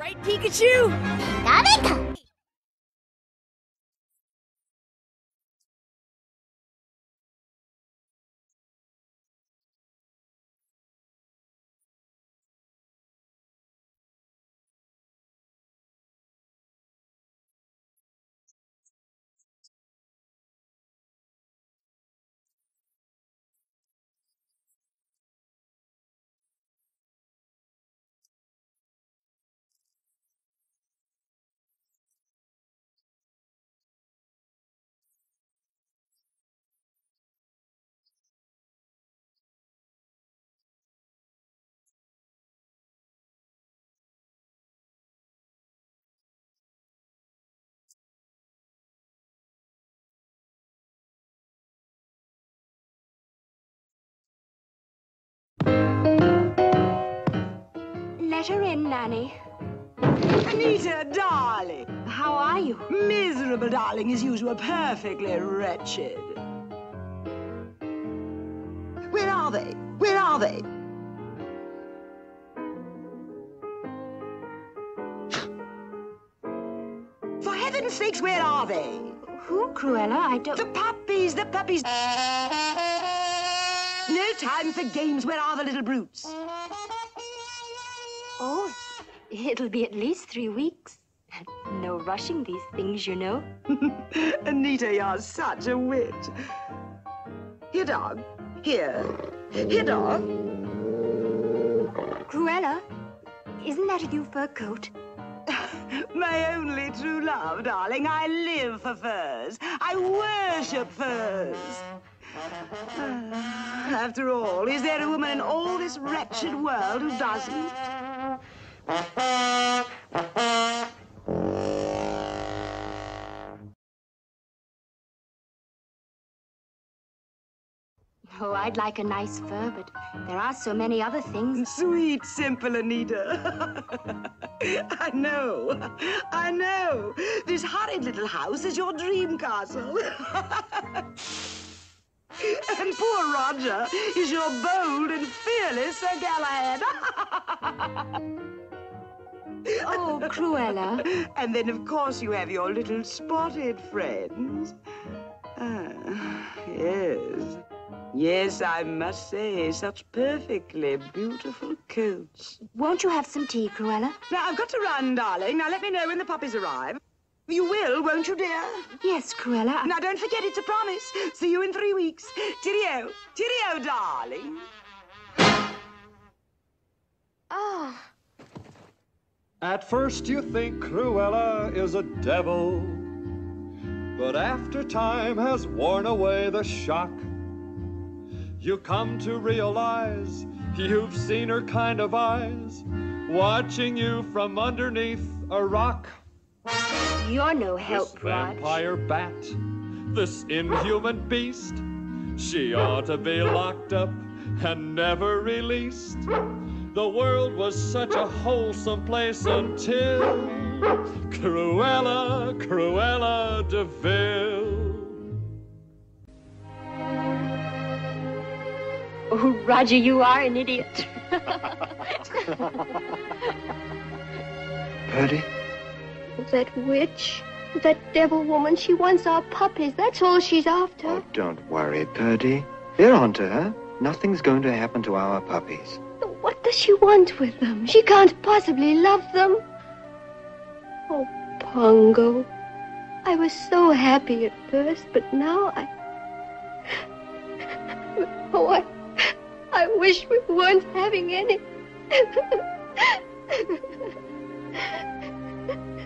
Right, Pikachu? ダメか Let her in, Nanny. Anita, darling. How are you? Miserable, darling, as usual. Perfectly wretched. Where are they? Where are they? For heaven's sakes, where are they? Who, Cruella? I don't. The puppies, the puppies. No time for games. Where are the little brutes? Oh, it'll be at least three weeks. No rushing these things, you know. Anita, you're such a wit. Here, dog. Here. Here, dog. Cruella, isn't that a new fur coat? My only true love, darling. I live for furs. I worship furs. Ah, after all, is there a woman in all this wretched world who doesn't? Oh, I'd like a nice fur, but there are so many other things. Sweet, simple Anita. I know. I know. This horrid little house is your dream castle. and poor Roger is your bold and fearless Sir Galahad. Oh, Cruella. and then, of course, you have your little spotted friends. Ah, yes. Yes, I must say, such perfectly beautiful coats. Won't you have some tea, Cruella? Now, I've got to run, darling. Now, let me know when the puppies arrive. You will, won't you, dear? Yes, Cruella. Now, don't forget it's a promise. See you in three weeks. Cheerio. Cheerio, darling. Oh, At first you think Cruella is a devil, but after time has worn away the shock, you come to realize you've seen her kind of eyes watching you from underneath a rock. You're no This help, Rod. vampire bat, this inhuman beast, she ought to be locked up and never released. The world was such a wholesome place until Cruella, Cruella de Vil. Oh, Roger, you are an idiot. Perdy? That witch, that devil woman, she wants our puppies. That's all she's after. Oh, don't worry, Perdy. They're onto her. Nothing's going to happen to our puppies. What does she want with them? She can't possibly love them. Oh, Pongo. I was so happy at first, but now I. Oh, I. I wish we weren't having any.